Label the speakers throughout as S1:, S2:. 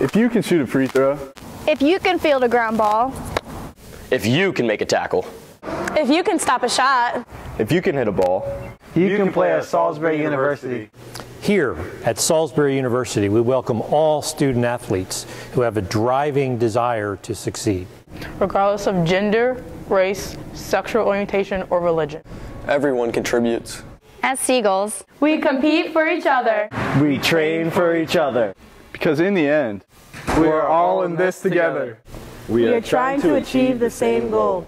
S1: If you can shoot a free throw,
S2: If you can field a ground ball,
S3: If you can make a tackle,
S4: If you can stop a shot,
S1: if you can hit a ball,
S5: You, can play at Salisbury University.
S6: Here at Salisbury University, we welcome all student athletes who have a driving desire to succeed.
S7: regardless of gender, race, sexual orientation, or religion.
S3: everyone contributes.
S2: as Seagulls,
S4: we compete for each other.
S5: We train for each other.
S1: Because in the end, we're all in this together.
S5: We are trying to achieve the same goal.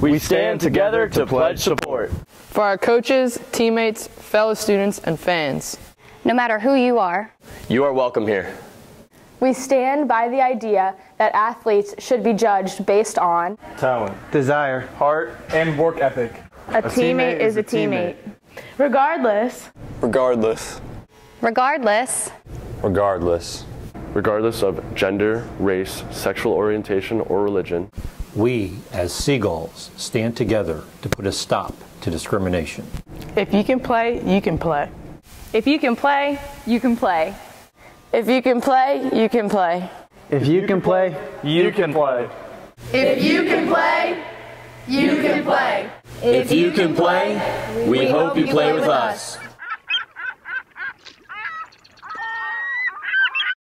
S5: We stand together to pledge support.
S7: For our coaches, teammates, fellow students, and fans.
S2: no matter who you are.
S3: You are welcome here.
S4: We stand by the idea that athletes should be judged based on
S5: Talent, desire,
S1: Heart and work ethic.
S4: a, teammate is a teammate. Regardless,
S3: Regardless.
S2: Regardless,
S8: Regardless.
S9: Regardless of gender, race, sexual orientation, or religion.
S6: We, as Seagulls, stand together to put a stop to discrimination.
S7: If you can play, you can play.
S4: if you can play, you can play.
S10: If you can play, you can play.
S5: If you can play, you can play.
S10: If you can play, you can play.
S3: If you can play, we hope you play with us.